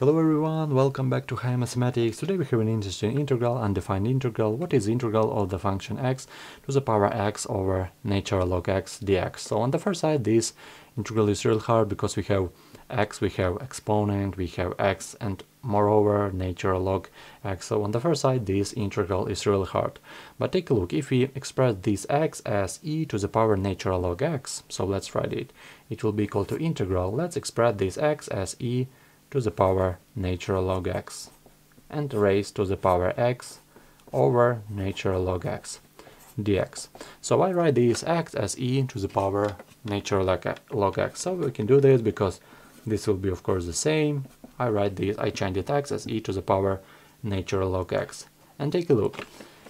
Hello everyone, welcome back to High Mathematics. Today we have an interesting integral, undefined integral. What is the integral of the function x to the power x over natural log x dx? So on the first side, this integral is real hard because we have x, we have exponent, we have x, and moreover natural log x. So on the first side, this integral is really hard. But take a look, if we express this x as e to the power natural log x, so let's write it, it will be equal to integral. Let's express this x as e to the power natural log x and raised to the power x over natural log x dx. So I write this x as e to the power natural log x. So we can do this because this will be of course the same. I write this, I change it x as e to the power natural log x. And take a look.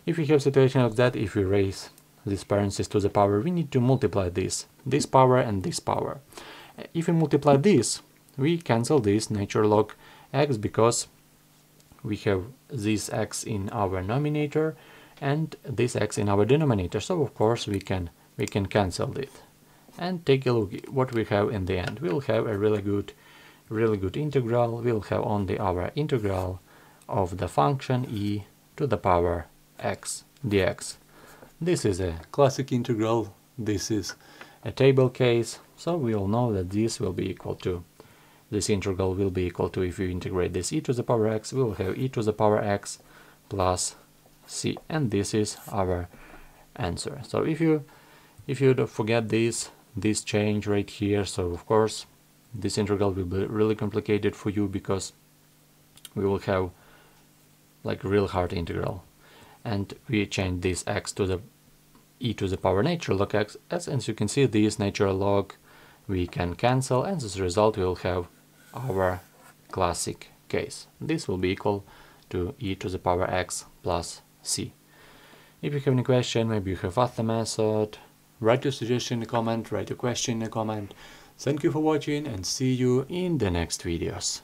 If we have situation like that, if we raise these parentheses to the power, we need to multiply this, this power and this power. If we multiply this, we cancel this nature log x because we have this x in our numerator and this x in our denominator. So of course we can we can cancel it. And take a look what we have in the end. We'll have a really good really good integral. We'll have only our integral of the function e to the power x dx. This is a classic integral. This is a table case. So we all know that this will be equal to this integral will be equal to, if you integrate this e to the power x, we will have e to the power x plus c. And this is our answer. So if you if you forget this, this change right here, so of course this integral will be really complicated for you because we will have like real hard integral. And we change this x to the e to the power natural log x, as, as you can see this natural log we can cancel and as a result we will have our classic case. This will be equal to e to the power x plus c. If you have any question, maybe you have other method, write your suggestion in a comment, write your question in a comment. Thank you for watching and see you in the next videos.